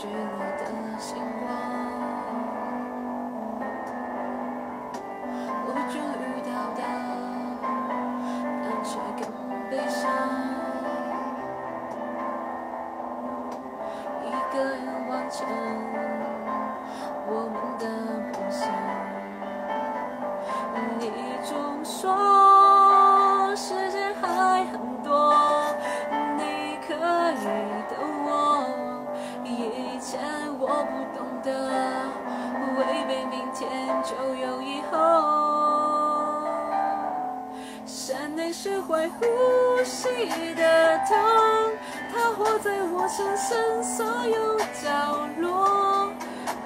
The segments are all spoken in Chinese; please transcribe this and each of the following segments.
坠落的星光。我终于到达，但却更悲伤。一个人完成不懂得，违背明天就有以后。山内是会呼吸的痛，它活在我身上所有角落。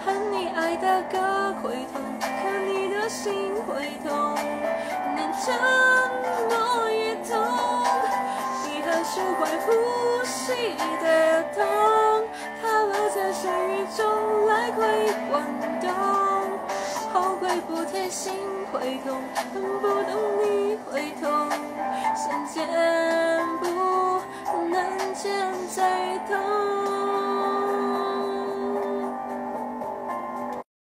恨你爱的歌会痛，可你的心会痛，难承诺也痛。遗憾是会呼吸的爱会感动，后悔不贴心会痛，恨不懂你会痛，相见不能见最痛。